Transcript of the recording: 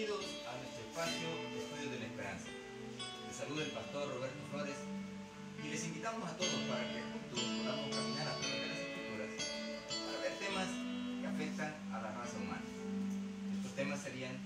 Bienvenidos a nuestro espacio de Estudios de la Esperanza. Les saluda el pastor Roberto Flores y les invitamos a todos para que juntos podamos caminar a través de las escrituras para ver temas que afectan a la raza humana. Estos temas serían